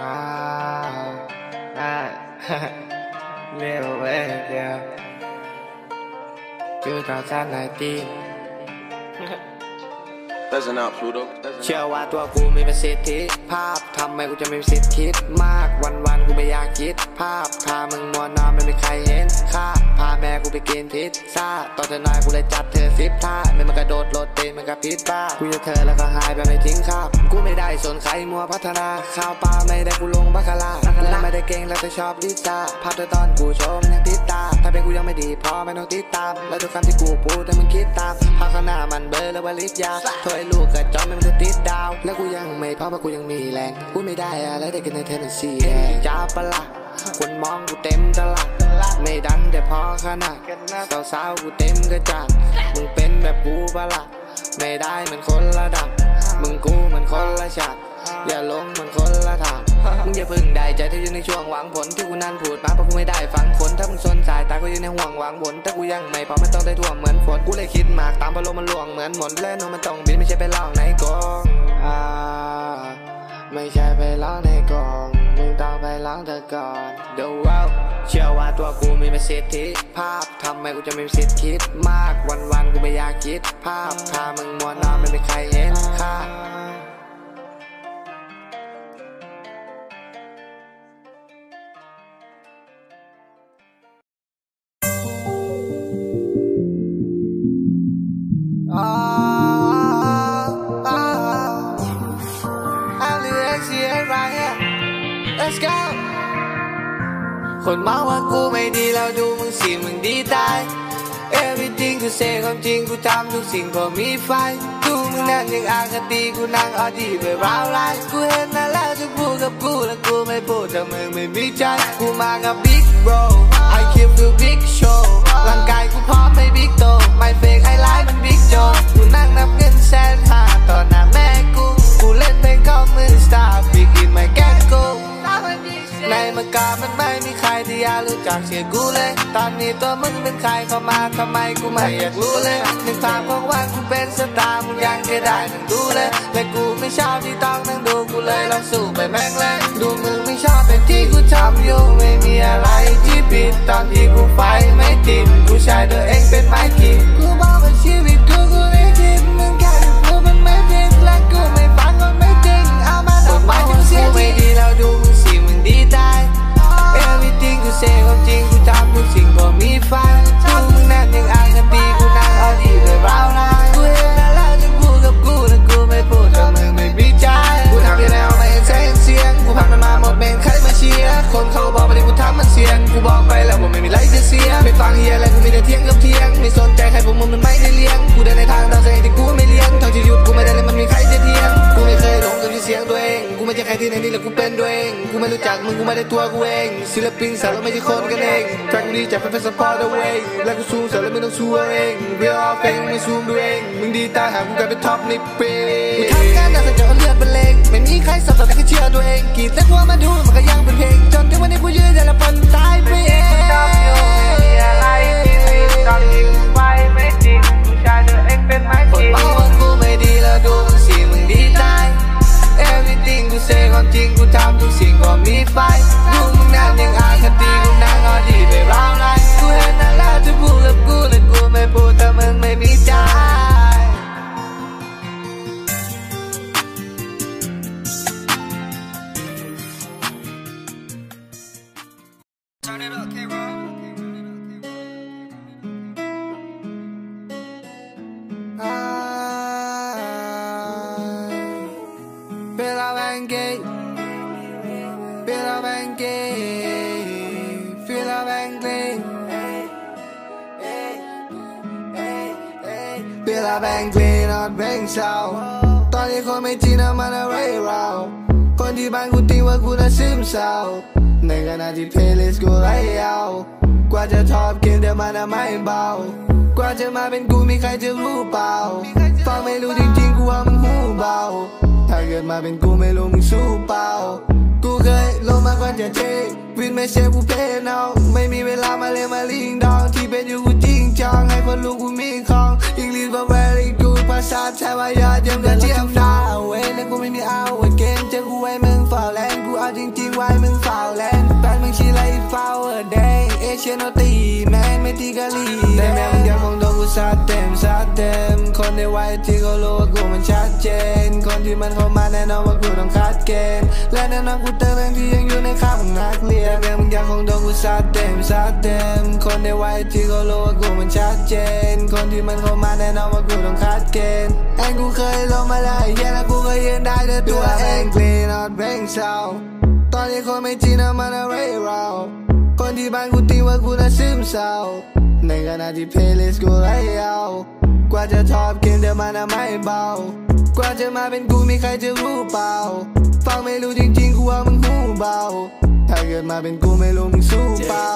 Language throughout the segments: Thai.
à à liều về kìa chưa tỏ ra lại tin เชื่อว่าตัวกูมีประสิทธิภาพทำไมกูจะไม่มีสิทธิ์คิดมากวันวันๆกูไม่อยากคิด ภาพพามึงมัวนอนไม่มีใครเห็นค่าพาแม่กูไปกินพิซซ่าตอนเธอนอยกูเลยจัดเธอสิบท่าไม่มันกระโดดโลดเต้นมันกระพริบตากูจะเธอแล้วก็หายไปไม่ทิ้งคาบกูไม่ได้สนใครมัวพัฒนาข้าวปลาไม่ได้กูลงบัคคาราและไม่ได้เก่งแล้วแต่ชอบลิซ่าภาพเธอตอนกูชมยังติดตาถ้าเป็นกูยังไม่ดีพอไม่ต้องติดตาม และทุกคำที่กูพูดให้มึงคิดตามภาพข้างหน้ามันเบลอแล้วว่าลิศยาโทษไอ้ลูกกระจอกไม่มันจะติดดาว แล้วกูยังไม่พอเพราะกูยังมีแรงกูไม่ได้อะไรได้กันในเทนเนสซีแดงจ้าปะละคนมองกูเต็มตลาดไม่ดังแต่พอขนาดสาวๆกูเต็มกระจัดมึงเป็นแบบกูปะละไม่ได้เหมือนคนระดับ มึงกูเหมือนคนละชาติอย่าลงเหมือนคนละทาง มึงอย่าพึ่งได้ใจที่อยู่ในช่วงหวังผลที่กูนั่นพูดมาเพราะกูไม่ได้ฟังคนถ้ามึงสนสายตาก็อยู่ในห่วงหวังผลแต่กูยังไม่พอมันต้องได้ท่วมเหมือนฝนกูเลยคิดมากตามพะโลมมันหลวงเหมือนหมนและนมันต้องบินไม่ใช่ไปล่องในกองอ่าไม่ใช่ไปล่องในกองมึงต้องไปล่องเธอก่อนเดี๋ยวว้าเชื่อว่าตัวกูมีประสิทธิภาพทำไมกูจะไม่มีสิทธิ์คิดมากวันวันๆกูไม่อยากคิด ภาพพามึงมัวนอนไม่มีใครเห็นค่า คนเมาว่ากูไม่ดีแล้วดูมึงสิมึงดีตาย Everything กูเซความจริงกูทำทุกสิ่งเพราะมีไฟดูมึงนั่นยังอคติกูนั่งออดีไปร้าวไลกูเห็นนั่นแล้วจะพูดกับกูแล้วกูไม่พูดแต่มึงไม่มีใจกูมากับ Big Bro I keep the big show ร่างกายกูพร้อมไม่ Big โตไม่เฟกไอ้ไลน์มัน Big โจกูนั่งนับเงินแสนห้าต่อหน้าแม่กูกูเล่นเป็นข้อมือสตาร์บิ๊กอินไม่แก้ ในเมืองกามันไม่มีใครที่อยากรู้จักเสียกูเลย ตอนนี้ตัวมึงเป็นใครเข้ามาทำไมกูไม่อยากรู้เลยหนึ่งภาพของวันกูเป็นสตาร์มึงยังจะได้นั่งดูเลยและกูไม่ชอบที่ต้องนั่งดูกูเลยลองสู้ไปแม่งเลยดูมึงไม่ชอบเป็นที่กูทำอยู่ไม่มีอะไรที่ผิดตอนที่กูไฟไม่ติดกูใช้ตัวเองเป็นไม้ขีดกูบอกว่าชีวิตกูกูไม่คิดมึงแค่พูดมันไม่ผิดและกูไม่ฟังมันไม่จริงเอามาทำไมถึงเสียไม่ดีแล้วดู กูเซความจริงกูทำทุกสิ่งก็มีไฟดูมึงนั่นยังอายกันดีกูนั่งเอาดีเลยร้าวร้ายกูเห็นแล้วแล้วจะพูดกับกูแต่กูไม่พูดแต่มึงไม่มีใจกูทำยังไงเอาไม่เห็นเสียงเสียงกูผ่านมันมาหมดเมนใครมาเชียร์คนเขาบอกไปเลยกูทำมันเสียงกูบอกไปแล้วว่าไม่มีไรจะเสียไม่ฟังเฮียอะไรกูมีแต่เทียงกับเทียงไม่สนใจใครพวกมึงมันไม่ได้เลี้ยงกูเดินในทางตามเส้นที่กูไม่เลี้ยงทางที่หยุดกูไม่ได้เลยมันมีใครจะเทียงกูไม่เคยหลงกับที่เสียงตัวเอง ช่ใครที่ไหนนี่แหละกูเป็นตัวเองกูไม่รู้จักมึงกูไม่ได้ตัวกูเองศิลปินสาวเราไม่ใช่คนกันเองแฟนกูดีจากแฟนๆสปอร์ตเอาเองและกูสู้สาวแล้วไม่ต้องสู้เอาเองเรียลเฟงไม่สู้ด้วเองมึงดีตาหากูกลายเป็นท็อปในเปกูทำงานหนักจนจเอาเลือดเป็นเลงไม่มีใครสับสนแต่แค่เชื่อตัวเองกีดแต่หัวมาดู นเดี๋ยวมันน่ะไม่เบากว่าจะมาเป็นกูมีใครจะรู้เปล่าฟังไม่รู้จริงๆกูว่ามึงหูเบา ถ้าเกิดมาเป็นกูไม่รู้มึงสู้เปล่า กูเคยลงมากว่าจะเทวินไม่ใช่ผู้เพลนเอาไม่มีเวลามาเล่นมาลิงดองที่เป็นอยู่กูจริงจังให้คนรู้กูมีของอังกฤษว่า very good ภาษาไทยว่ายอดเยี่ยมกระเทียมดาวเว้ยแล้วกูไม่มีเอาไว้เกมเจอกูไว้มึงฝ่าแรงกูเอาจริงๆไว้มึงฝ่าแลนแฟนมึง ชีไรฝ่าเวอร์เอเชียนตีแมนไม่ที่กะลีแต่แม่งยังคงโดนกูซัดเต็มซัดเต็ม คนในวัยที่เขารู้ว่ากูมันชัดเจน คนที่มันเข้ามาแน่นอนว่ากูต้องคัดเกณฑ์และแน่นอนกูเติมแรงที่ยังอยู่ในข้าของนักเรียนแม่มึงยังคงโดนกูซัดเต็มซัดเต็ม คนในวัยที่เขารู้ว่ากูมันชัดเจน คนที่มันเข้ามาแน่นอนว่ากูต้องคัดเกณฑ์แองกูเคยลงมาแล้เฮียแล้วกูก็ยืนได้ด้วยตัวเองคลีนอดเบ่งเศร้า ตอนนี้คนไม่จริงนะมันอะไรเราคนที่บ้านกูตีว่ากูน่ะซึมเศร้าในขณะที่เพลย์ลิสต์กูไล่เอากว่าจะทอบกินเดี๋ยวมันน่ะไม่เบากว่าจะมาเป็นกูมีใครจะรู้เปล่าฟังไม่รู้จริงๆกูว่ามึงหูเบาถ้าเกิดมาเป็นกูไม่รู้มึงสู้เปล่า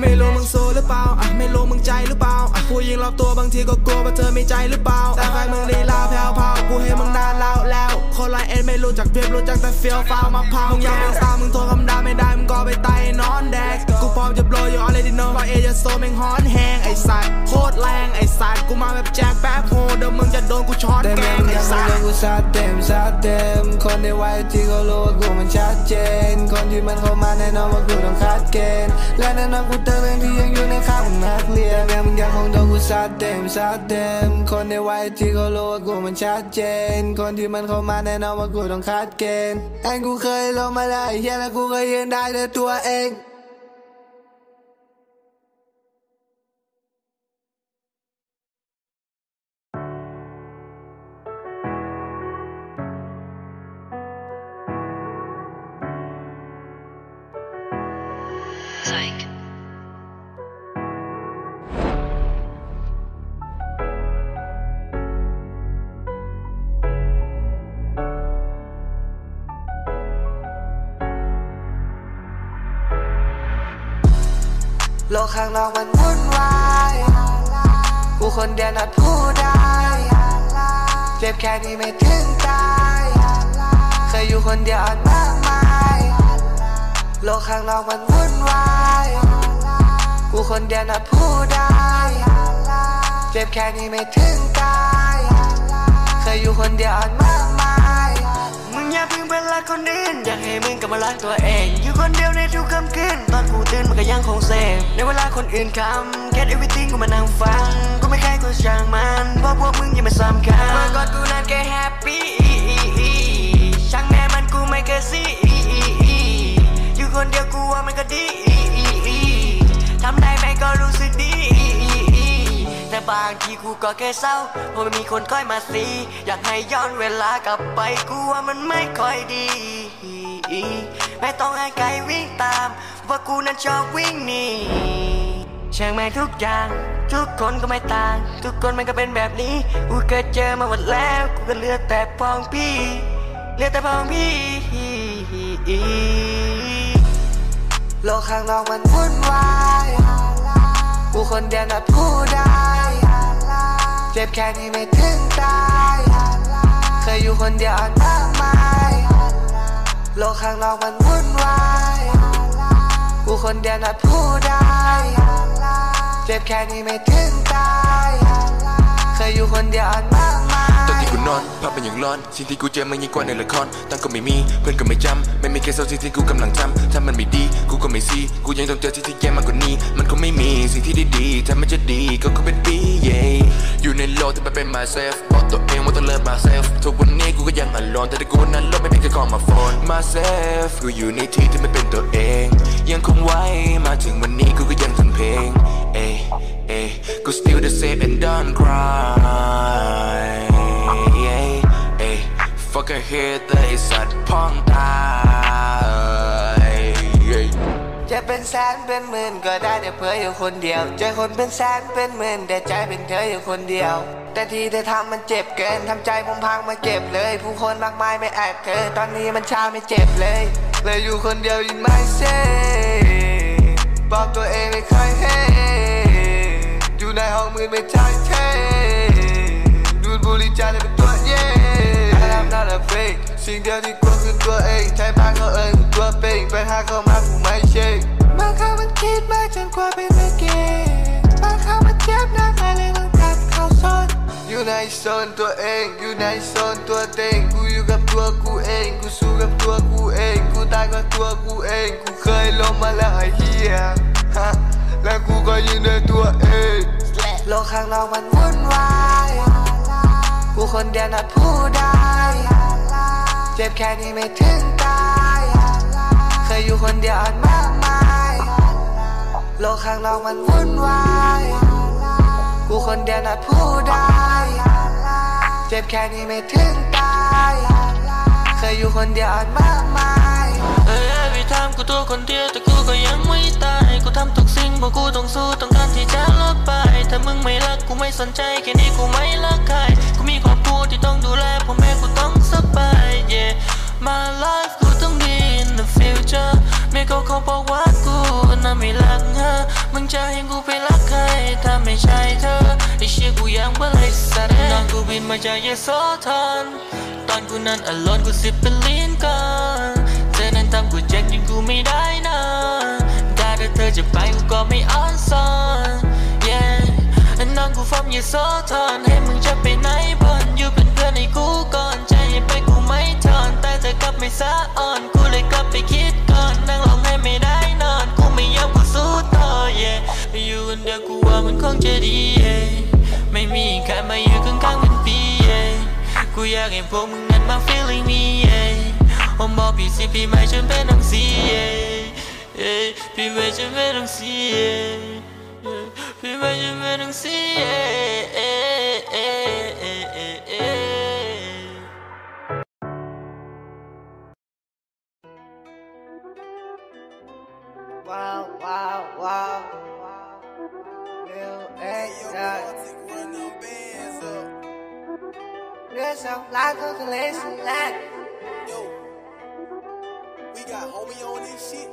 ไม่รู้มึงสู้หรือเปล่าอะไม่รู้มึงใจหรือเปล่าอะผู้หญิงรอบตัวบางทีก็กลัวว่าเธอไม่ใจหรือเปล่าแต่ใครมึงลีลาแผ่วพาวกูให้มึงนาน จากเพียบรู้จักแต่เฟี้ยวฟ้าวมาพร้าวมึงยากเป็นสามึงโทรคำด่าไม่ได้มึงก็ไปไตนอนแดก กูพร้อมจะโปรอยู่ already know ว่าเอจะโซแม่งฮ้อนแหงไอ้สัตว์โคตรแรงไอ้สัตว์กูมาแบบแจ็คแป๊บโฮเดี๋ยวมึงจะโดนกูช็อตแต่แกแม่งมึงไอ้ยังคสังตโดนว์กูซัดเต็มซัดเต็มคนในวัยที่เขารู้ว่ากูมันชัดเจน คนที่มันเข้ามาแน่นอนว่ากูต้องคัดเกณฑ์และแน่นอนกูเติมเองที่ยังอยู่ในข้างของนักเรียนแม่มึงยังคงโดนกูซัดเต็มซัดเต็มคนในวัยที่เขารู้ว่ากูมันชัดเจน คนที่มันเข้ามาแน่นอนว่ากูต้องคัดเกณฑ์แองกูเคยลงมาแล้วเฮียแล้วกูก็ยืนได้ด้วยตัวเอง โลกข้างนอกมันวุ่นวายกูคนเดียวนัดผู้ได้เจ็บแค่นี้ไม่ถึงตายเคยอยู่คนเดียวอ่อนมากมายโลกข้างนอกมันวุ่นวายกูคนเดียวนัดผู้ได้เจ็บแค่นี้ไม่ถึงตายเคยอยู่คนเดียวอ่อนมากมายมึงอย่าเพิ่ง รักคนอื่นอยากให้มึงกลับมารักตัวเอง อยู่คนเดียวในทุกค่ำคืนตอนกูตื่นมันก็ยังคงเซฟในเวลาคนอื่นคำ get everything กูมานั่งฟัง กูไม่แค่กูช่างมันเพราะพวกมึงยังไม่สำคัญเมื่อก่อนกูนั้นแค่แฮปปี้ช่างแม่มันกูไม่เคยซีอยู่คนเดียวกูว่ามันก็ดีทำได้ไหมก็รู้สึกดี บางทีกูก็แค่เศร้าเพราะไม่มีคนคอยมาซีอยากให้ย้อนเวลากลับไปกูว่ามันไม่ค่อยดีไม่ต้องให้ใครวิ่งตาม ว่ากูนั้นชอบวิ่งหนีช่างแม่ทุกอย่าง ทุกคนก็ไม่ต่าง ทุกคนมันก็เป็นแบบนี้ กูเคยเจอมาหมดแล้ว กูก็เลือแต่พองพี่เลือแต่พองพี่โลกข้างนอกมันวุ่นวายกูคนเดียวนัดผู้ได้ เจ็บแค่นี้ไม่ถึงตาย เคยอยู่คนเดียวอ่อนมากมายโลกข้างนอกมันวุ่นวาย กูคนเดียวนัดผู้ได้ เจ็บแค่นี้ไม่ถึงตาย เคยอยู่คนเดียวอ่อนมากมายตอ นที่กูนอนภาพมันยังร้อนสิ่งที่กูเจอมันยิ่งกว่าในละครตั้งก็ไม่มีเพื่อนก็ไม่จำไม่มีแค่เศร้าสิ่งที่กูกำลังทำถ้ามันไม่ดีกูก็ไม่ซีกูยังต้องเจอสิ่งที่แย่มากกว่านี้ มันคงไม่มีสิ่งที่ดีๆถ้ามันจะดีก็คงเป็นปี yeah อยู่ในโลกที่มันเป็น myself บอกตัวเองว่าต้องเลิก myself ทุกวันนี้กูก็ยัง alone แต่ถ้ากูนั้นลบไม่เพียงแค่ call my phone myself กูอยู่ในที่ที่ไม่เป็นตัวเอง ยังคงไว้มาถึงวันนี้กูก็ยังทำเพลงเอ้เอ้กู still the same and don't cry fuck a hit แต่ไอสัตว์พ้องตายจะเป็นแสนเป็นหมื่นก็ได้แต่เพื่ออยู่คนเดียวเจอคนเป็นแสนเป็นหมื่นแต่ใจเป็นเธออยู่คนเดียว แต่ที่เธอทำมันเจ็บเกินทำใจผมพังมาเก็บเลย ผู้คนมากมายไม่แอบเธอ ตอนนี้มันชาไม่เจ็บเลย เลยอยู่คนเดียวยินไม่เซ่บอกตัวเองไม่เคยเฮอยู่ในห้องมืดไม่ใช่เท่ดูดบุหรี่จานเลยเป็นตัวเย่ I'm not a fake สิ่งเดียวที่กลัวคือตัวเองใช้พางเขาเอิญตัวเป่งไปหาเข้ามากูไม่เช็คบางครั้งมันคิดมากจนกว่าเป็นไม่เก่งบางครั้งมันเจ็บหนักเลยต้อง กูคนเดียวนัดผู้ได้ เจ็บแค่นี้ไม่ถึงตาย เคยอยู่คนเดียวอันมากมาย โลกข้างนอกมันวุ่นวาย กูคนเดียวนัดผู้ได้ เจ็บแค่นี้ไม่ถึงตาย เคยอยู่คนเดียวอันมากมายเอ้ย every time กูตัวคนเดียวแต่กูก็ยังไม่ตาย กูทำทุกสิ่งเพราะกูต้องสู้ต้องการที่จะลบไป ถ้ามึงไม่รักกูไม่สนใจแค่นี้กูไม่รักใคร กูมี my life กูต้องดี in the future แม่เขาเขาบอกว่ากูน่าไม่รักเธอมึงจะให้กูไปรักใครถ้าไม่ใช่เธอไอ้เชี่ยกูยังบ่เลยสัตว์น้องกูบินมาจากยโสธรตอนกูนั้นอารมณ์กูสิบเป็นลิ้นก่อนเธอนั้นทำกูเจ็บจนกูไม่ได้นอนได้แต่เธอจะไปกูก็ไม่อ้อนซอน yeah น้องกูฟอมยโสธรให้มึงจะ ทอนแต่เธอกลับไม่สะอ่อนกูเลยกลับไปคิดก่อนนั่งร้องให้ไม่ได้นอน กูไม่ยอมกูสู้ต่อ yeah อยู่คนเดียวกูว่ามันคงจะดี yeah ไม่มีใครมาอยู่ข้างๆเป็นปี yeah กูอยากให้พวกมึงนั้นมา feeling me yeah ผมบอกพี่สิพี่ไม่จำเป็นต้งสีย yeah พี่ไม่จำเป็นต้งเสียพี่ไม่จำเป็นต้งสีย รือสำล้านของทะเลสแลน We got homie on this shit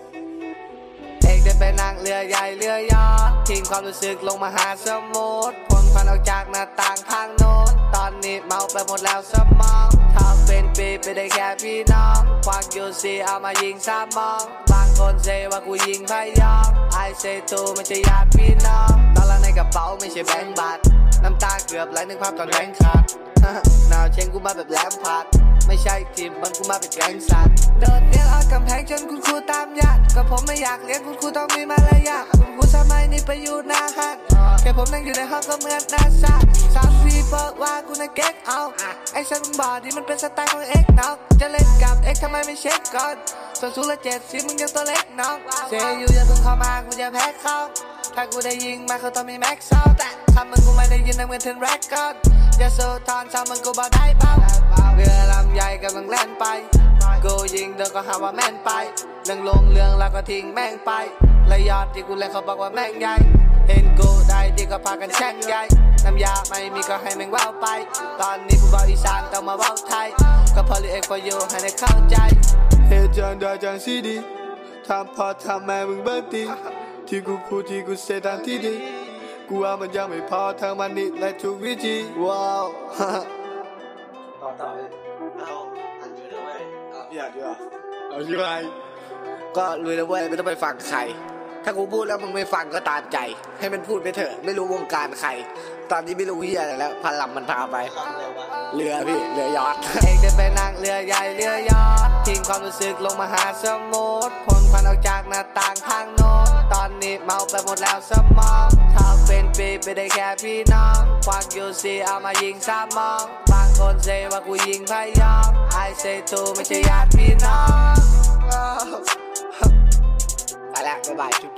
เอกได้ไปนั่งเรือใหญ่เรือยอชต์ทิ้งความรู้สึกลงมาหาสมุทรพ้นควันออกจากหน้าต่างทางโน้น ตอนนี้เมาไปหมดแล้วสมองทำเป็นปีไปได้แค่พี่น้องควักยูซีเอามายิงสามมอง บางคนเซว่ากูยิงพยองไอเซตูไม่ใช่ญาติพี่น้องตอนละในกระเป๋าไม่ใช่แบงค์บาทน้ำตาเกือบไหลนึกภาพตอนแบงค์ขาดห นาวเชงกูมาแบบแหลมผัด ไม่ใช่ทีมมันกูมาเป็นแก๊งสัตว์โดดเรียนเอากำแพงจนคุณครูตามยากก็ผมไม่อยากเรียนคุณครูต้องมีมารยาทคุณครูสมัยนี้ไปอยู่หน้าห้างแค่ผมนั่งอยู่ในห้องก็เหมือนนาซาสามพีเปิดว่ากูน่ะเก๊กเอา ไอ้ฉันมึงบอกดิมันเป็นสไตล์ของเอ็กน้องจะเล่นกับเอ็กทำไมไม่เช็คก่อนส่วนสูงละเจ็ดสิมึงยังตัวเล็กน้องเซยูอย่าเพิ่งเข้ามากูจะแพ้เขา ถ้ากูได้ยิงมาเขาต้องมีแม็กซ์เซาแต่คำมึงกูไม่ได้ยินดังเหมือนเทนแรกก่อนอย่าโซทอนซ้ำมึงกูบอกได้เปล่าเรือลำใหญ่กำลังแล่นไป กูยิงเดินก็หาว่าแม่นไปเรื่องลงเรื่องแล้วก็ทิ้งแม่งไปและยอดที่กูเล่นเขาบอกว่าแม่งใหญ่เห็นกูได้ดีก็พากันแช่งใหญ่น้ำยาไม่มีก็ให้แม่งว่าวไป ตอนนี้กูบอกอีสานต้องมาว้าไทย ก็พอลีเอ็กพอยูให้ได้เข้าใจเหตุจังได้จังสิดีทำพอทำแม่มึงเบิ้ตี ที่กูพูดที่กูเสทางที่ดี กูว่ามันยังไม่พอทั้งมันนิดและทุกวิธีว้าวต่อต่อเอาอันอยู่นะเว้ยพี่อยากด้วยเอาชื่ออะไรก็ลุยแล้วเว้ยไม่ต้องไปฟังใคร ถ้ากูพูดแล้วมึงไม่ฟังก็ตามใจ ให้มันพูดไปเถอะ ไม่รู้วงการใคร ตอนนี้ไม่รู้เฮียอะไรแล้วพลัมมันพาไป เรือพี่ เรือยอดเองได้ไปนั่งเรือใหญ่เรือยอดทิ้งความรู้สึกลงมาหาสมุทรพ้นควันออกจากหน้าต่างทางโน้น ตอนนี้เมาไปหมดแล้วสมองทำเป็นปีไปได้แค่พี่น้องควักยูซีเอามายิงสามมอง บางคนเซว่ากูยิงพยองไอเซตูไม่ใช่ญาติพี่น้องไปแล้วบ๊ายบายจุ๊บ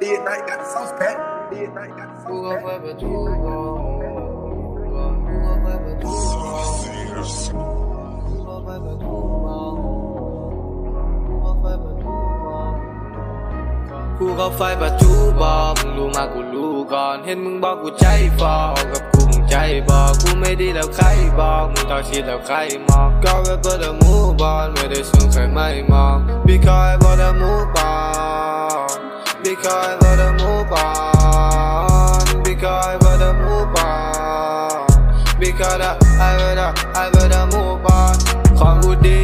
ดีไนท์กับซาวส์แพน กูก็เปิดประตูบบอกกูก็เปิดประตูบอกกูก็ไฟประตูบอกมึงรู้มากูรู้ก่อนเห็นมึงบอกกูใจฟอกับกูมึงใจบอกกูไม่ดีแล้วใครบอกมึงต่อชีดแล้วใครมองก็ก็เปิดแต่มูบอลไม่ได้สนใครไม่มอง because บอกแต่มูบอล because บอกแต่มูบอล because บอกแต่มูบอล because I better I better move on ของกูดี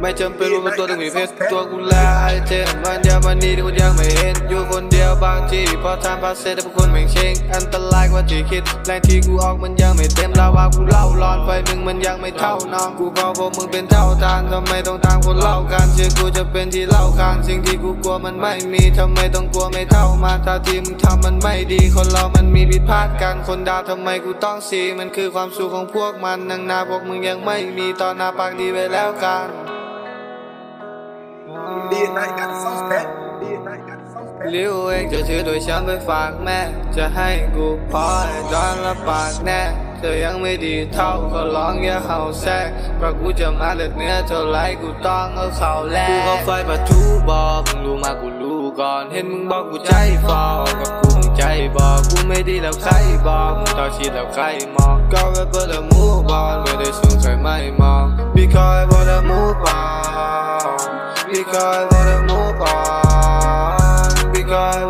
ไม่จำเป็นว่ามันตัวต้องมีเพชรตัวกูแลไอเจนมันยามันดีที่กูยังไม่เห็น อยู่คนเดียวบางทีพอทำพาเสร็จแต่พวกคนแม่งเชงอันตรายกว่าที่คิดแรงที่กูออกมันยังไม่เต็มลาวากูเล่าร้อนไฟมึงมันยังไม่เท่าน้องกูพอพวกมึงเป็นเท่าทานทำไมต้องตามคนเล่ากันเชื่อกูจะเป็นที่เล่าคางสิ่งที่กูกลัวมันไม่มีทำไมต้องกลัวไม่เท่ามาถ้าที่มึงทำมันไม่ดีคนเรามันมีผิดพลาดกันคนด่าทำไมกูต้องสีมันคือความสุขของพวกมันนังนาพวกมึงยังไม่มีตอนหน้าปากดีไปแล้วกัน ลิ้วเองจะถือโดยฉันไปฝากแม่ จะให้กูพอให้ดอนละปากแน่ เธอยังไม่ดีเท่าก็ร้องอย่าเห่าแทรกเพราะกูจะมาเลือกเนื้อเท่าไรกูต้องเอาเข่าแลกกูก็ไฟประตูบอกมึงรู้มากูรู้ก่อน เห็นมึงบอกกูใจฟอกับกูมึงใจบอกกูไม่ดีแล้วใครบอกมึงต่อชีแล้วใครมองก็แค่เปิดแล้วมูบอลไม่ได้สนใครไม่มอง because I wanna move on because I wanna move on. Because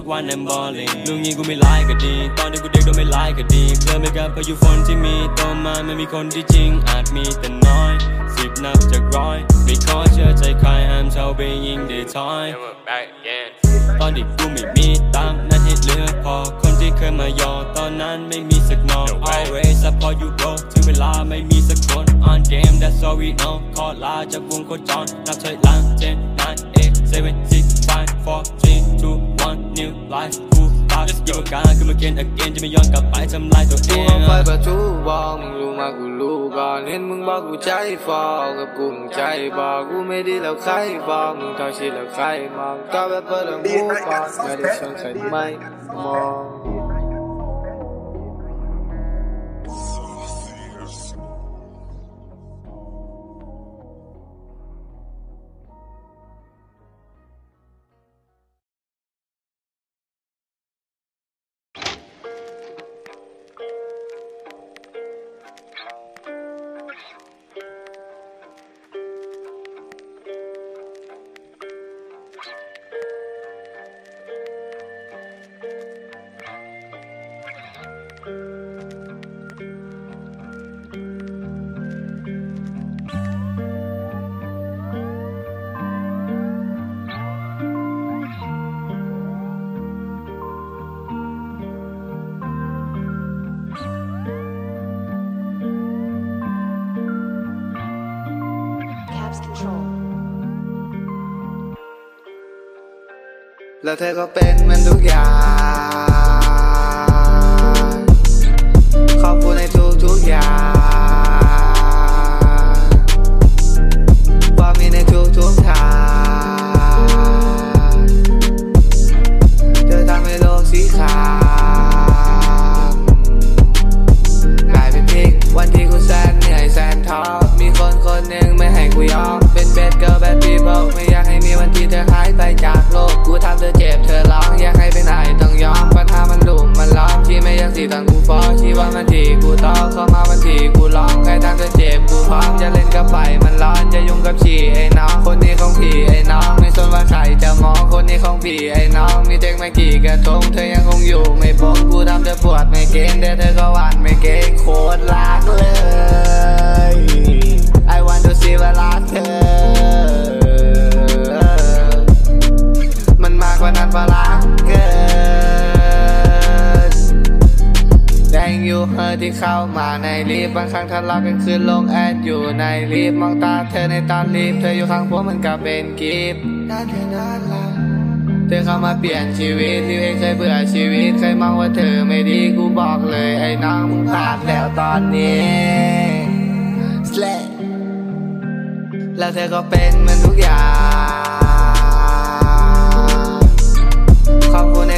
สักวัน I'm balling ลุงนี้กูไม่ไลค์ก็ดี ตอนที่กูเด็กโดนไม่ไลค์ก็ดีเพื่อไม่กลับเพราะอยู่ฝนที่มีโตมาไม่มีคนที่จริง อาจมีแต่น้อย สิบนับจากร้อย ไม่ขอเชื่อใจใครห้ามเช่าไปยิงได้ถอยตอนที่กูไม่มีตังค์นั้นให้เหลือพอ คนที่เคยมายอตอนนั้นไม่มีสักนอง always support you bro ถึงเวลาไม่มีสักคน on game that's all we know ขอลาจากวงโคจรนับถอยหลัง10 9 8 7 1 new life กูตายยิ่งกว่าการขึ้นมาเกณฑ์ again จะไม่ย้อนกลับไปทำลายตัวเอกูงเอาไฟประตูบอกมึงรู้มากูรู้ก่อนเห็นมึงบอกกูใจฟอกับกูมึงใจบอกกูไม่ดีแล้วใครบอกมึงทอชีแล้วใครมองก็แบบเปิดแล้วมูฟอนไม่ได้สนใครไม่มอง Caps Control. แล้วเธอก็เป็นมันทุกอย่างขอบคุณในทุกทุกๆอย่าง ไปจากโลก กูทำเธอเจ็บเธอร้องอยากให้ไปไหนต้องยอมปัญหามันลุมมันล้อมที่ไม่อยากสิตอนกูฟ้องที่ว่ามันทีกูต้องเข้ามาวันทีกูร้องใครทำเธอเจ็บกูพร้อมจะเล่นกับไฟมันร้อนจะยุ่งกับฉี่ไอ้น้องคนนี้ของพี่ไอ้น้องไม่สนว่าใครจะมองคนนี้ของพี่ไอ้น้องมีเด็กไม่กี่กระทงเธอยังคงอยู่ไม่พ้นกูทำเธอปวดไม่เกณฑ์แต่เธอก็หวานไม่เกรงโคตรรักเลย I want to see เวล กกว่านั้นว่ารักเกิน Thank you เธอที่เข้ามาในรีบบางครั้งทะเลาะกันคืนลงแอดอยู่ในรีบมองตาเธอในตอนรีบเธออยู่ข้างพวกมันก็เป็นกีบนานแค่นานละเธอเข้ามาเปลี่ยนชีวิตที่เองเคยเบื่อชีวิตเคยมองว่าเธอไม่ดีกูบอกเลยไอ้น้องมึงพลาดแล้วตอนนี้แล้วเธอก็เป็นเหมือนทุกอย่าง ขอบคุณ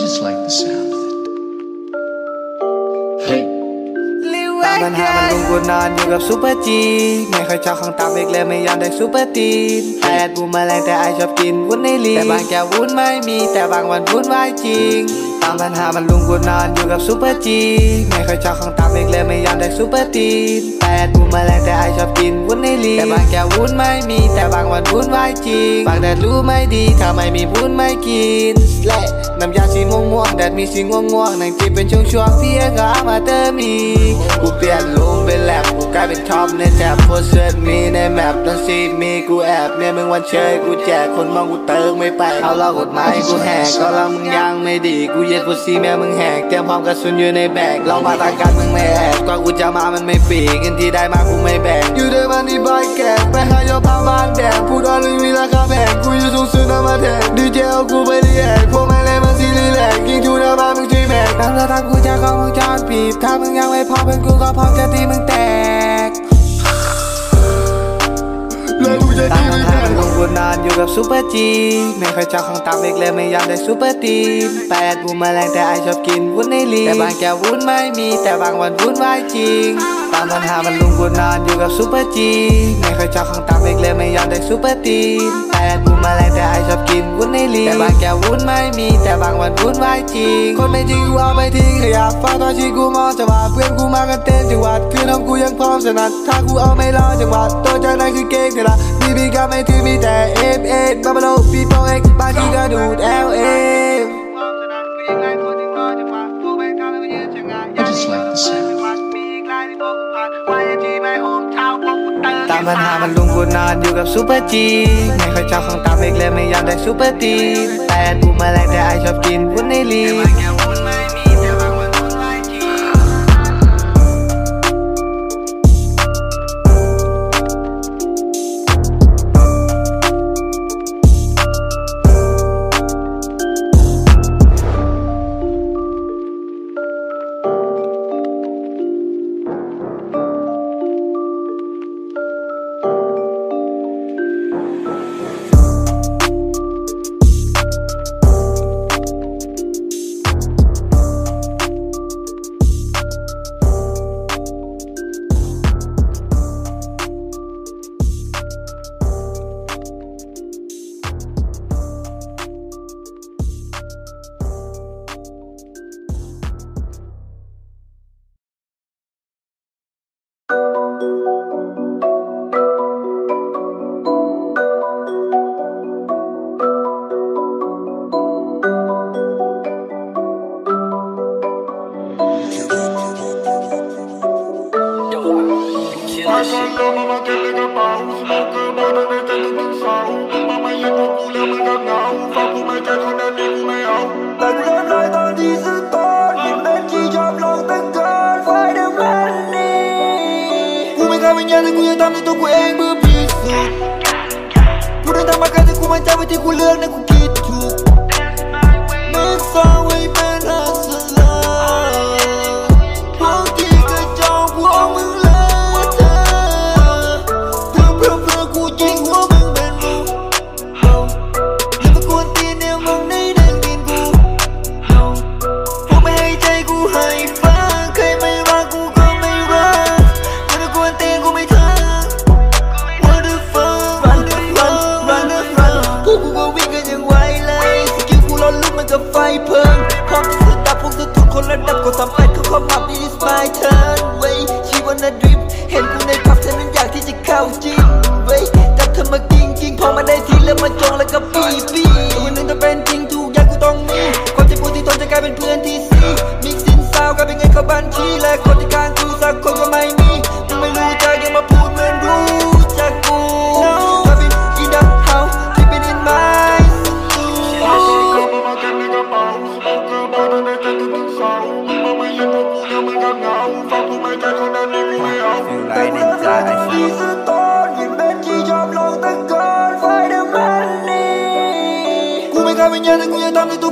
just like the sound of it. ตามปัญหามันลุงกูนอนอยู่กับซูเปอร์จีไม่เคยชอบของตามอีกเลยไม่ยอมได้ซูเปอร์ตีนแปดบูมแมลงแต่ไอชอบกินวุ้นในลีแต่บางแก้ววุ้นไม่มีแต่บางวันวุ้นวายจริง ตามปัญหามันลุงกูนอนอยู่กับซูเปอร์จีไม่เคยชอบของตามอีกเลยไม่ยอมได้ซูเปอร์ตีนแปดบูมแมลงแต่ไอชอบกินวุ้นในลีแต่บางแก้ววุ้นไม่มี แต่บางวันวุ้นวายจริง บางแดดรู้ไม่ดีถ้าไม่มีวุ้นไม่กินและน้ำยาสีม่วงม่วงแดดมีสีง่วงง่วงนั่งจิบเป็นช่วงช่วงพี่ก็เอามาเติมอีกกูเปลี่ยนลุงเป็นแลบกูกลายเป็นท็อปในแทบโพสเซิร์มีในแมปต้งซีมีกูแอบเนี่ยมึงวันเชยกูแจกคนมองกูเติงไม่ไปเอาเรากฎหมายกูแหกก็เรามึงยังไม่ดีกูเย็ดกูซีแม่มึงแหกเตรียมพร้อมกระสุนอยู่ในแบกลองมาตาการมึงไม่แอบกว่ากูจะมามันไม่ปีกเงินที่ได้มากูไม่แบ่งอยู่ได้มันนี่บอยแกกไปหายอพาบ้านแดงพูดอะไรมีราคาแพงกูอยู่สูงสุดน้ำมาแทงดีเจเอากูไปรีแอคพวกไม่เล่นมันซีรีแลกยิงทูน้าบ้านมึงที่แบกตั้งแต่ทางกูจะกล้องวงจรปิดถ้ามึงยังไม่พอเป็นกูก็พร้อมจะตีมึงแตกแล้วกูจะตีมไม่าง นอนอยู่กับซูเปอร์จีไม่เคยจ้าของตามอีกเลยไม่ยอมได้ซูเปอร์ตีนแปดบูมแมลงแต่ไอชอบกินวุ้นในลีแต่บางแก้ววุ้นไม่มี แต่บางวันวุ้นวายจริงตามปัญหามันลุงกูนอนอยู่กับซูเปอร์จีไม่เคยจ้าของตามอีกเลยไม่ยอมได้ซูเปอร์ตีน บูมแมลงแต่ไอชอบกินวุ้นในลีแต่บางแก้ววุ้นไม่มี แต่บางวันวุ้นไวายจริง คนไม่จริงกูเอาไปทิ้งขยะฟ้าตอนที่กูมองจังหวะเพื่อนกูมากันเต็มจังหวัดคือนของกูยังพร้อมสนัดถ้ากูเอาไม่รอจังหวัดตัวใจนั้นคือเก่งเถอะละบีบีก็ไม่ถือมีแต่เอฟเอฟบับเบิลปีโป้เอ็กบางทีก็ดูดเอลเอ I just like the sound. ปัญหามันลุงกูนอนอยู่กับซูเปอร์จีไม่เคยชอบของตามอีกเลยไม่ยอมได้ซูเปอร์ตีแปดบูมแมลงแต่ไอชอบกินวุ้นในลี กูไม่กล้าเป็นยันแต่กูจะทำในตัว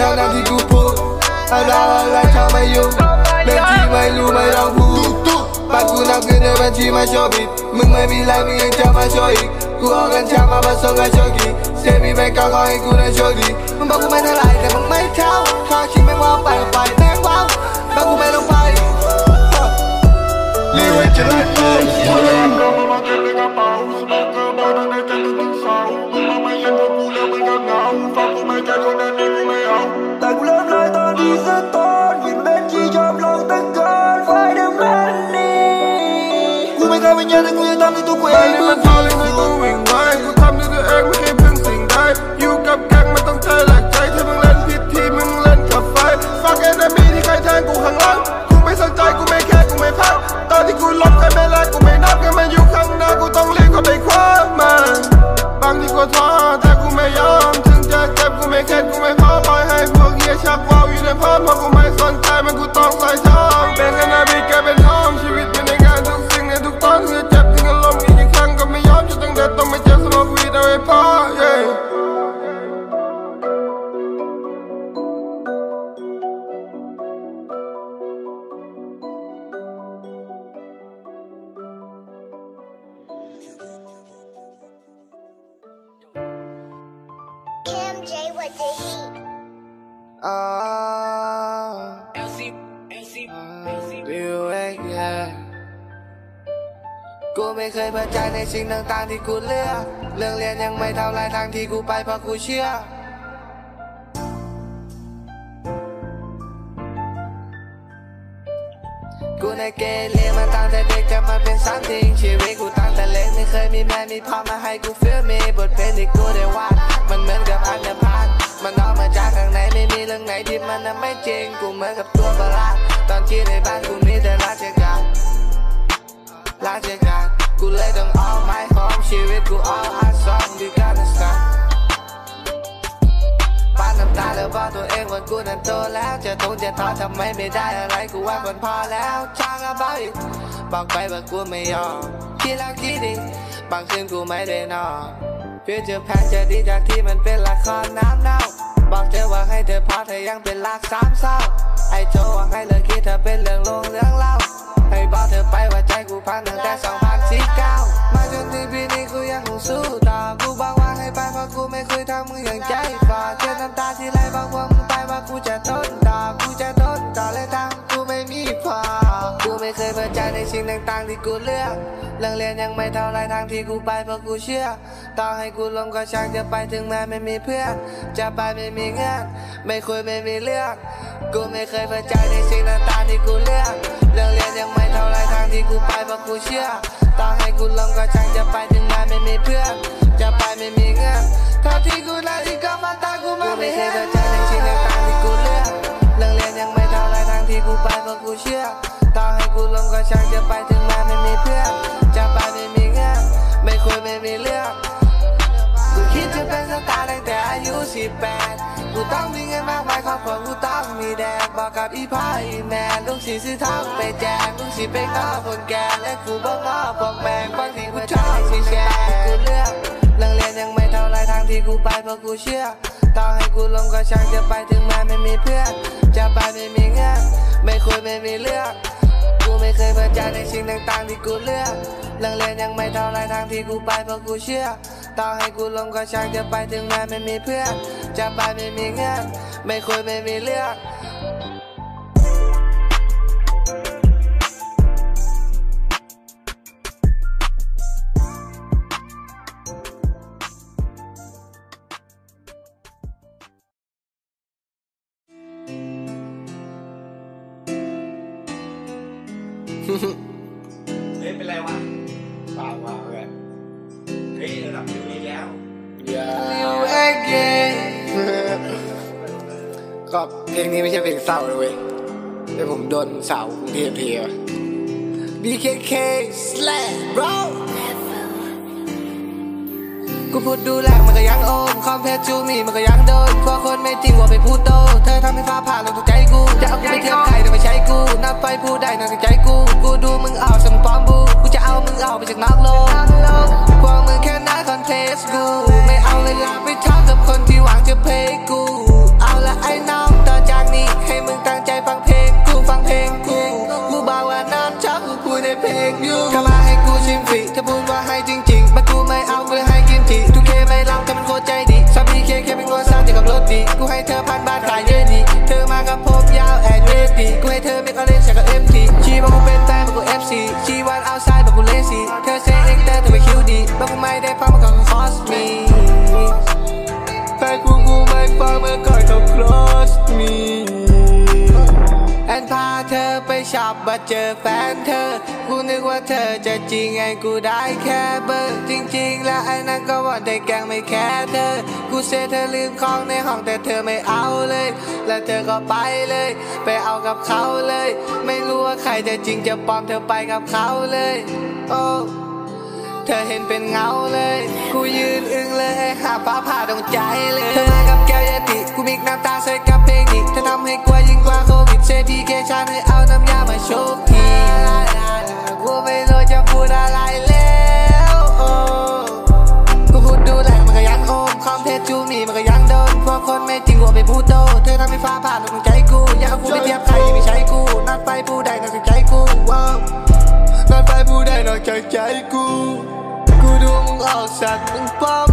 เพราะจริงทางนั้นที่กูพูดอะไรอะไรทำไม่อยู่เรื่องที่ไม่รู้ไม่ต้องพูดบ้านกูนับเงินในบัญชีมาโชว์บิดมึงไม่มีไรมึงยังจะมาโชว์อีกกูเอากัญชามาผสมกับ ตอนที่สตอนยิ่งเป็นที่ชอบลอง กูไม่เคยเปิดใจในสิ่งต่างๆที่กูเลือก เรื่องเรียนยังไม่เท่าไรทางที่กูไปเพราะกูเชื่อกูในเกเรมาตั้งแต่เด็กจะมาเป็นสันติงชีวิตกูตั้งแต่เล็กไม่เคยมีแม่มีพ่อมาให้กู feel มีบทเพลงที่กูได้วาดมันเหมือนกับอันเดอร์พานมันออกมาจากข้างในไม่มีเรื่องไหนที่มันไม่จริงกูเหมือนกับตัวประหลาดตอนที่ในบ้านกูมีแต่ราชการราชการ กูเลยต้องเอาไม้หอมชีวิตกูเอาอาซองดีกันนะสัปาน้ำตาแล้วบอกตัวเองว่ากูนั้นโตแล้วจะทนจะท้อทำไมไม่ได้อะไรกูว่ามันพอแล้วช่างเอาไปบอกไปว่ากูไม่ยอมคิดแล้วคิดอีกบางคืนกูไม่ได้นอนเพื่อจะแพ้จะดีจากที่มันเป็นละครน้ำเน่าบอกเธอว่าให้เธอพอเธอยังเป็นรักสามเศร้าไอ้โจว่าให้เลิกคิดเธอเป็นเรื่องลงเรื่องเล่า ให้บอกเธอไปว่าใจกูพังตั้งแต่2019มาจนถึงปีนี้กูยังคงสู้ต่อกูบอกว่าให้ไปเพราะกูไม่เคยทำมึงอย่างใจฝ่อเจอน้ำตาที่ไหลบอกว่ามึงไปว่ากูจะทนต่อกูจะทนต่อและทางกูไม่มีพอ ไม่เคยเปิดใจในสิ่งต่างๆที่กูเลือกเรื่องเรียนยังไม่เท่าไรทางที่กูไปเพราะกูเชื่อต่อให้กูลงก็ช่างจะไปถึงแม้ไม่มีเพื่อนจะไปไม่มีเงื่อนไม่คุยไม่มีเรื่องกูไม่เคยเปิดใจในสิ่งต่างๆที่กูเลือกเรื่องเรียนยังไม่เท่าไรทางที่กูไปเพราะกูเชื่อต่อให้กูลงก็ช่างจะไปถึงแม้ไม่มีเพื่อนจะไปไม่มีเงื่อนเท่าที่กูได้ที่ก็มาตากูมาไม่เคยเปิดใจในสิ่งต่างๆที่กูเลือกเรื่องเรียนยังไม่เท่าไรทางที่กูไปเพราะกูเชื่อ กูลงก็ช่างจะไปถึงแม้ไม่มีเพื่อนจะไปไม่มีเงื่อนไม่คุยไม่มีเรื่องกูคิดจะเป็นสตาร์ตั้งแต่อายุ18กูต้องมีเงินมากมายครอบครัวกูต้องมีแดกบอกกับอีพ่ออีแม่ลูกสีซื้อทองไปแจกลูกสีไปง้อคนแก่และกูบ่ง้อพวกแมงบางทีกูชอบสีแชร์กูเลือกเรื่องเรียนยังไม่เท่าไรทางที่กูไปเพราะกูเชื่อต่อให้กูลงก็ช่างจะไปถึงแม้ไม่มีเพื่อนจะไปไม่มีเงื่อนไม่คุยไม่มีเรื่อง กูไม่เคยเปิดใจในสิ่งต่างๆที่กูเลือกเรื่องเรียนยังไม่เท่าไรทางที่กูไปเพราะกูเชื่อต่อให้กูลงก็ช่างจะไปถึงแม้ไม่มีเพื่อนจะไปไม่มีเงื่อนไม่คุยไม่มีเรื่อง ศร้าเลยเว้ยแต่ผมโดนสาวกรุงเทพเทีย BKK Slap bro กูพูดดูแลมันก็ยังโอมคอมเพลจูมีมันก็ยังโดนพวคนไม่จริงว่าไปพูดโต เธอทำให้ฟ้าผ่าลงถูกใจกูจะเอากูไปเทียบใครแต่ไม่ใช่กู นับไปพูดได้นับใจกู กูดูมึงเอาสมปอมบู กูจะเอามึงเอาไปจากนอกโลกพวกมึงแค่นักคอนเทสกู ไม่เอาเวลาไปทักกับคนที่หวังจะเพย์กู อไปช็อปมาเจอแฟนเธอ กูนึกว่าเธอจะจริงไงกูได้แค่เบอร์จริง ๆ แล้วไอ้นั่นก็ว่าได้แกงไม่แค่เธอ กูเสียเธอลืมของในห้องแต่เธอไม่เอาเลย แล้วเธอก็ไปเลย ไปเอากับเขาเลย ไม่รู้ว่าใครจะจริงจะปลอมเธอไปกับเขาเลย โอ้ ธอเห็นเป็นเงาเลย กูยืนอึ้งเลยหาฟ้าผ่าตรงใจเลย เธอมากับแก้วยาติ กูมิกน้ำตาใส่กับเพลงนี้เธอทำให้กลัวยิ่งกว่าโควิดเซทีเคชันให้เอาน้ำยามาชุบทีกูไม่รู้จะพูดอะไรแล้วกูพูดดูแลมันก็ยังโอมคอมเพลจูมีมันก็ยังโดนพวกคนไม่จริงว่าไปพูดโต เธอทำให้ฟ้าผ่าตรงใจกูอยาเอากูไปเทียบใครไม่ใช่กูนัดไปพูดได้นัดใจกูว้านัดไปพูดได้นอกจใจกู มึงอ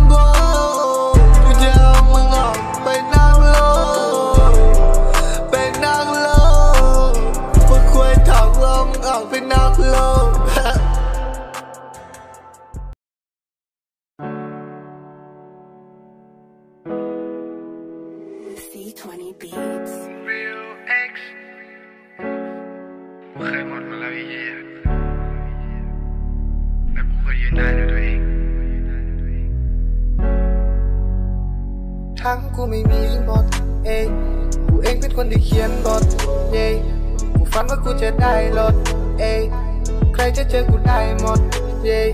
มดเย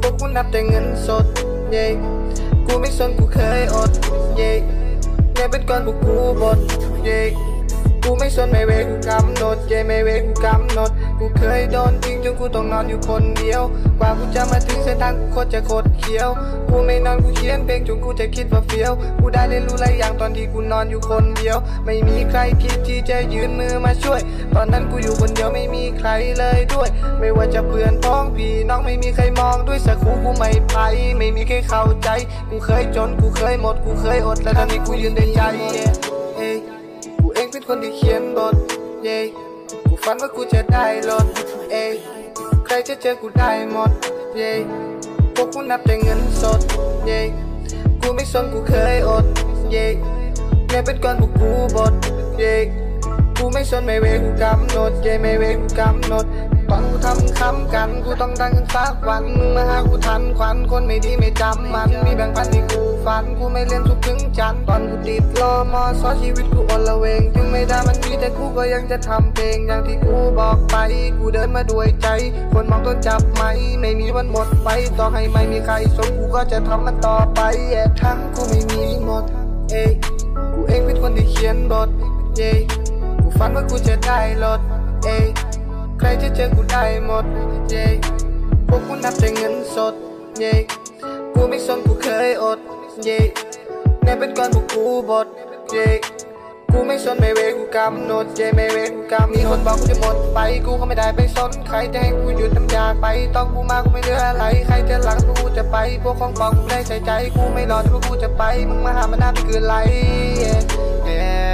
พวกกูนับแต่เงินสดเยกูไม่สนกูเคยอดเยแค่เป็น กูเคยโดนทิ้งจนกูต้องนอนอยู่คนเดียว กว่ากูจะมาถึงเส้นทางกูโคตรจะโคตรเขียว กูไม่นอนกูเขียนเพลงจนกูจะคิดว่าเฟี้ยว กูได้เรียนรู้หลายอย่างตอนที่กูนอนอยู่คนเดียว ไม่มีใครคิดที่จะยืนมือมาช่วย ตอนนั้นกูอยู่คนเดียวไม่มีใครเลยด้วย ไม่ว่าจะเพื่อนพ้องพี่น้องไม่มีใครมองด้วยสักครูกูไม่ไป ไม่มีใครเข้าใจ กูเคยจนกูเคยหมดกูเคยอดและตอนนี้กูยืนได้ใจ เอ้กูเองเป็นคนที่เขียนบทเย่ ฝันว่ากูจะได้รถเอ้ยใครจะเจอกูได้หมด เย้พวกกูนับแต่เงินสด เย้กูไม่สนกูเคยอด เย้แค่เป็นก่อนพวกกูบด เย้กูไม่สนไม่เวกูกำหนด เย้ไม่เวกูกำหนด ตอนกูทำคำกันกูต้องดังกันสักวันมึงมาหากูทันควันคนไม่ดีไม่จำมันมีแบ่งปันที่กูฝันกูไม่เรียนทุกถึงจันทร์ตอนกูติดรอมอสอชีวิตกูอ่อนละเวงถึงไม่ได้มันดีแต่กูก็ยังจะทำเพลงอย่างที่กูบอกไป กูเดินมาด้วยใจ คนมองต้นจับไหมไม่มีวันหมดไปต่อให้ไม่มีใครสนกูก็จะทำมันต่อไปแย่ทั้งกูไม่มีหมดเอ้กูเองเป็นคนที่เขียนบทเย้กูฝันว่ากูจะได้รถเอ้ รจะเจอกูได้หมด เย้พวกกูนับแต่เงินสด เย้กูไม่สนกูเคยอด เย่ในเป็นก่อนพวกกูบด เย่กูไม่สนไม่เวกูกำหนดเย่ไม่เวกูกำมีคนบอกกูจะหมดไปกูก็ไม่ได้ไปสนใครจะให้กูหยุดน้ำยาไป ต้องกูมากูไม่เหลืออะไร ใครจะหลังกูจะไป พวกของปอมกูได้ใส่ใจ กูไม่รอที่พวกกูจะไป มึงมาหามันน่าไปเกินไร yeah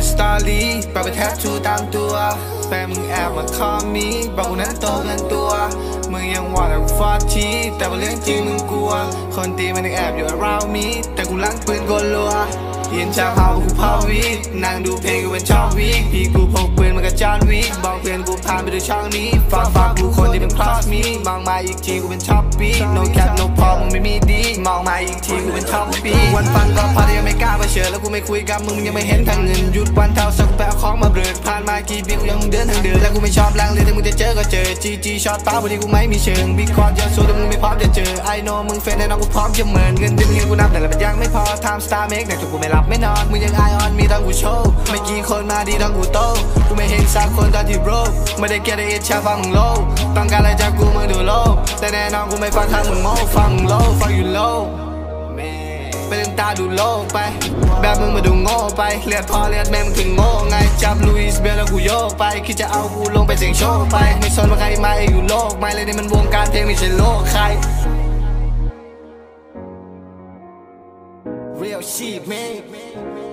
เป็นสตอรี่ปากเป็นแทททูตามตัวแฟนมึงแอบมาคอมมีบอกกูนั้นโตเกินตัว มึงยังว่าแต่กูฟอดทีแต่ว่าเรื่องจริงมึงกลัว คนตีมันยังแอบอยู่ around me แต่กูล้างปืนกลัวยินชาเฮากูพาวีนั่งดูเพลงกูเป็นชอบวีพี่กูพกปืนมันกับจานวีบอกเพื่อนกูผ่านไปดูช่องนี้ฝากฝากกูคนที่เป็น cross me มองมาอีกทีกูเป็นชอบ ปี no cap no พอมึงไม่มีดี มองมาอีกทีกูเป็นชอบปีวันฟันก็พอที่ยังไม่กล้าเผชิญแล้วกูไม่คุยกับมึงยังไม่เห็นทางเงินหยุดวันเท่าสักไปเอาของมาเบิดผ่านมากี่ปีกูยังเดินทางเดินแล้วกูไม่ชอบแรงเลยถ้ามึงจะเจอก็เจอ GG ช็อตป้าวันนี้กูไม่มีเชิงบิ๊กคอร์ดเยอะสุดแต่มึงไม่พร้อมจะเจอ I know มึงเฟนแน่นอนกูพร้อมจะเหมือนเงินเดือนเงินกูนับแต่ละมันยังไม่พอ time star make แต่กูไม่หลับไม่นอนมึงยัง eye on me ตอนกูโชว์ไม่กี่คนมาดีตอนกูโตกูไม่เห็นสักคนตอนที่ bro ไม่ได้แค่ได้อิจฉาฟังมึง low ต้องการอะไรจากกูมึงดู low แต่แน่นอนกูไม่ฟังทางมึงโม้ฟังมึง low ฟังอยู่ low เป็นตาดูโลกไป แบบมึงมาดูโง่ไปเลือดพ่อเลือดแม่มึงถึงโง่ไงจับลุยส์เบลแล้วกูโยกไป คิดจะเอากูลงไปเสียงโชว์ไป ไม่สนว่าใครมาอยู่โลกไม่เลยนี่มันวงการเพลงไม่ใช่โลกใคร Real sheep man